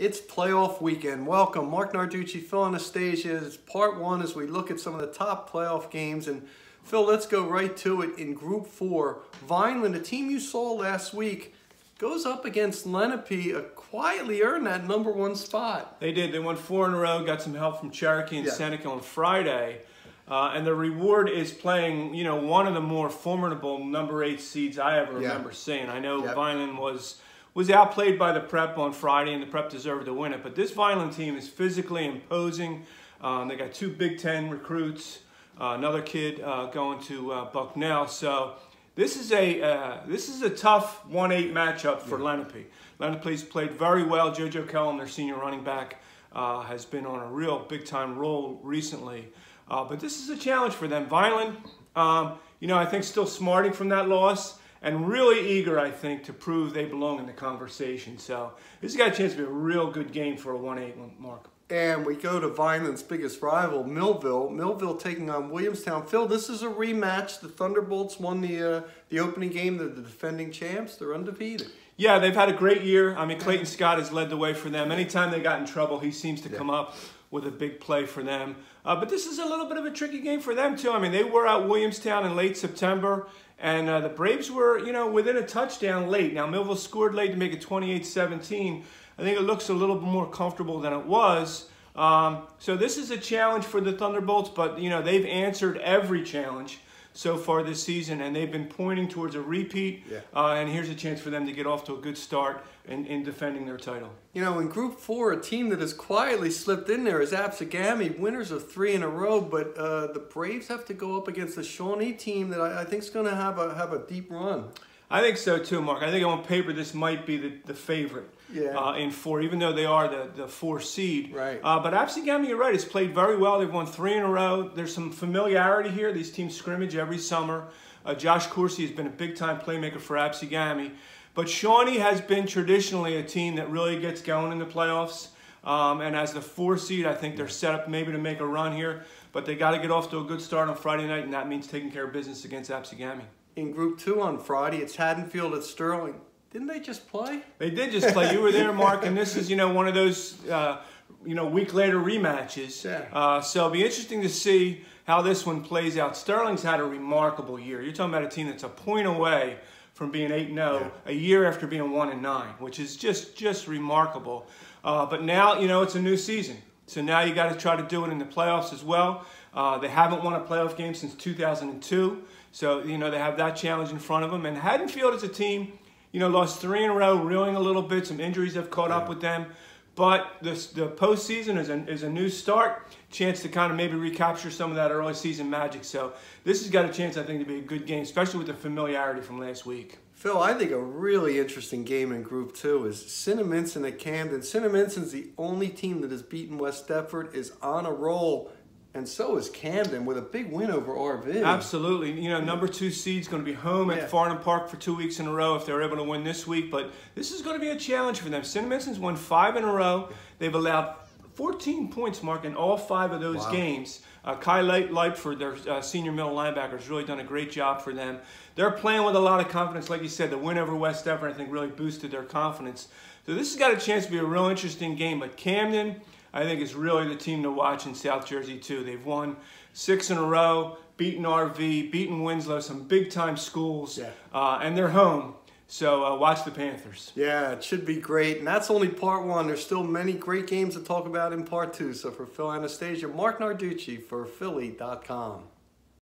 It's playoff weekend. Welcome, Marc Narducci, Phil Anastasia. It's part one as we look at some of the top playoff games. And Phil, let's go right to it. In Group Four, Vineland, a team you saw last week, goes up against Lenape, uh, quietly earned that number one spot. They did. They won four in a row. Got some help from Cherokee and Yeah. Seneca on Friday. Uh, and the reward is playing, you know, one of the more formidable number eight seeds I ever Yeah. remember seeing. I know Yep. Vineland was was outplayed by the Prep on Friday, and the Prep deserved to win it. But this Vineland team is physically imposing. Um, they got two Big Ten recruits, uh, another kid uh, going to uh, Bucknell. So this is a uh, this is a tough one eight matchup for Lenape. Lenape's played very well. JoJo Kellum, their senior running back, uh, has been on a real big time roll recently. Uh, but this is a challenge for them. Vineland, um, you know, I think still smarting from that loss and really eager, I think, to prove they belong in the conversation. So this has got a chance to be a real good game for a 1-8 mark. And we go to Vineland's biggest rival, Millville. Millville taking on Williamstown. Phil, this is a rematch. The Thunderbolts won the uh, the opening game. They're the defending champs. They're undefeated. Yeah, they've had a great year. I mean, Clayton Scott has led the way for them. Anytime they got in trouble, he seems to come up with a big play for them. Uh, but this is a little bit of a tricky game for them, too. I mean, they were at Williamstown in late September, and uh, the Braves were, you know, within a touchdown late. Now, Millville scored late to make it 28-17. I think it looks a little bit more comfortable than it was. Um, so this is a challenge for the Thunderbolts, but, you know, they've answered every challenge so far this season, and they've been pointing towards a repeat. Yeah. Uh, and here's a chance for them to get off to a good start in, in defending their title. You know, in Group Four, a team that has quietly slipped in there is Absegami, winners of three in a row. But uh, the Braves have to go up against the Shawnee team that I, I think is going to have a have a deep run. I think so too, Marc. I think on paper this might be the, the favorite Yeah. uh, in four, even though they are the, the four seed. Right. Uh, but Absegami, you're right, has played very well. They've won three in a row. There's some familiarity here. These teams scrimmage every summer. Uh, Josh Coursey has been a big time playmaker for Absegami. But Shawnee has been traditionally a team that really gets going in the playoffs. Um, and as the four seed, I think they're set up maybe to make a run here. But they got to get off to a good start on Friday night, and that means taking care of business against Absegami. In Group Two on Friday, it's Haddonfield at Sterling. Didn't they just play? They did just play. You were there, Marc, and this is, you know, one of those, uh, you know, week later rematches. Yeah. Uh, so it'll be interesting to see how this one plays out. Sterling's had a remarkable year. You're talking about a team that's a point away from being 8 0 a year after being 1 and 9, which is just just remarkable. Uh, but now, you know, it's a new season. So now you got to try to do it in the playoffs as well. Uh, they haven't won a playoff game since 2002. So, you know, they have that challenge in front of them. And Haddonfield is a team, you know, lost three in a row, reeling a little bit. Some injuries have caught up with them. But this, the postseason is a, is a new start, chance to kind of maybe recapture some of that early season magic. So this has got a chance, I think, to be a good game, especially with the familiarity from last week. Phil, I think a really interesting game in Group Two is Cinnaminson at Camden. Cinnaminson's the only team that has beaten West Deptford, is on a roll, and so is Camden with a big win over RV. Absolutely. You know, number two seed's going to be home Yeah. at Farnham Park for two weeks in a row if they're able to win this week. But this is going to be a challenge for them. Cinnaminson won five in a row. They've allowed 14 points, Marc, in all five of those Wow. games. Uh, Kai Light, Lightford, their uh, senior middle linebacker, has really done a great job for them. They're playing with a lot of confidence. Like you said, the win over West Deptford, I think, really boosted their confidence. So this has got a chance to be a real interesting game. But Camden, I think, is really the team to watch in South Jersey, too. They've won six in a row, beaten RV, beaten Winslow, some big-time schools, Yeah. uh, and they're home. So uh, watch the Panthers. Yeah, it should be great. And that's only part one. There's still many great games to talk about in part two. So for Phil Anastasia, Marc Narducci for Philly.com.